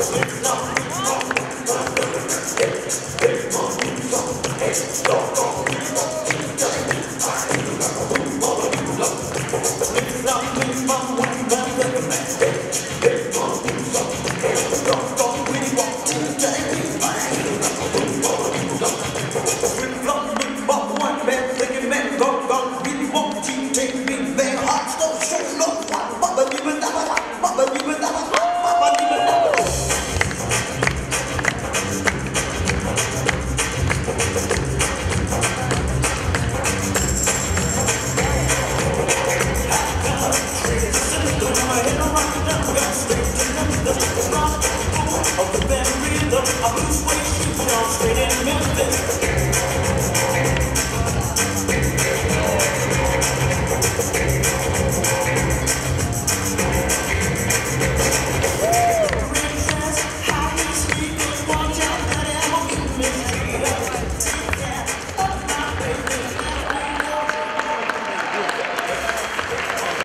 Love, love, love, Of the band rhythm, I lose weight, you know, straight in Memphis.